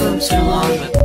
problems too long,